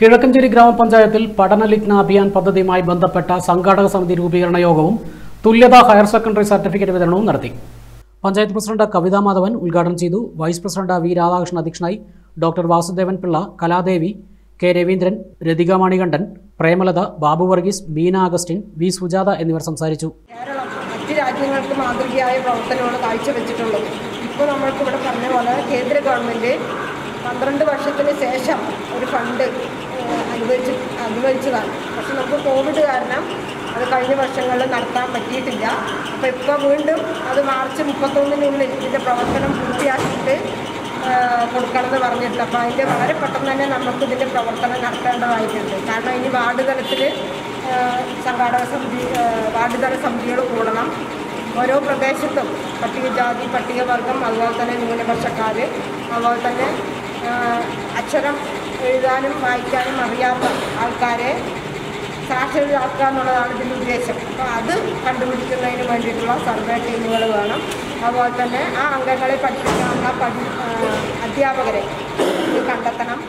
കിഴക്കഞ്ചേരി ഗ്രാമപഞ്ചായത്തിൽ പഠനലിഗ്ന അഭിയാൻ പദ്ധതിയുമായി ബന്ധപ്പെട്ട സംഘാടക സമിതി രൂപീകരണ യോഗവും തുല്യതാ ഹയർ സെക്കൻഡറി സർട്ടിഫിക്കറ്റ് വിതരണവും നടത്തി. പഞ്ചായത്ത് പ്രസിഡന്റ് കവിതാ മാധവൻ ഉദ്ഘാടനം ചെയ്തു. വൈസ് പ്രസിഡന്റ് വി രാധാകൃഷ്ണൻ അധ്യക്ഷനായി doctor Vasudevan Pillai Kaladevi K Raveendran Rathika Manikandan Premalatha Babu Varghese Beena Augustine V Sujatha എന്നിവർ സംസാരിച്ചു. മറ്റ് രാജ്യങ്ങൾക്ക് മാതൃകയായ പ്രവർത്തനമാണ് കാഴ്ചവെച്ചിട്ടുള്ളത്. ഇപ്പോൾ നമ്മൾക്ക് ഇവിടെ പറഞ്ഞ പോലെ കേന്ദ്ര ഗവൺമെന്റ് പന്ത്രണ്ട് വർഷത്തിന് ശേഷം ഒരു ഫണ്ട് അനുവദിച്ചതാണ് പക്ഷെ നമുക്ക് കോവിഡ് കാരണം അത് കഴിഞ്ഞ വർഷങ്ങളിൽ നടത്താൻ പറ്റിയിട്ടില്ല. അപ്പോൾ ഇപ്പോൾ വീണ്ടും അത് മാർച്ച് മുപ്പത്തൊന്നിനുള്ളിൽ ഇതിന്റെ പ്രവർത്തനം പൂർത്തിയാക്കിയിട്ട് കൊടുക്കണമെന്ന് പറഞ്ഞിട്ടുണ്ട്. അപ്പോൾ അതിന്റെ വളരെ പെട്ടെന്ന് തന്നെ നമുക്ക് ഇതിന്റെ പ്രവർത്തനം നടത്തേണ്ടതായിട്ടുണ്ട്. കാരണം ഇനി വാർഡ് തലത്തിൽ സംഘാടക സമിതി വാർഡ് തല സമിതികൾ കൂടണം. ഓരോ പ്രദേശത്തും പട്ടികജാതി പട്ടികവർഗം അതുപോലെ തന്നെ ന്യൂനപക്ഷക്കാർ അതുപോലെ തന്നെ അക്ഷരം എഴുതാനും വായിക്കാനും അറിയാത്ത ആൾക്കാരെ സാക്ഷരരാക്കുക എന്നുള്ളതാണ് ഇതിന്റെ ഉദ്ദേശം. അപ്പോൾ അത് കണ്ടുപിടിക്കുന്നതിന് വേണ്ടിയിട്ടുള്ള സർവേ ടീമുകൾ വേണം. അതുപോലെ തന്നെ ആ അംഗങ്ങളെ പഠിപ്പിക്കാനുള്ള പഠി അധ്യാപകരെ കണ്ടെത്തണം.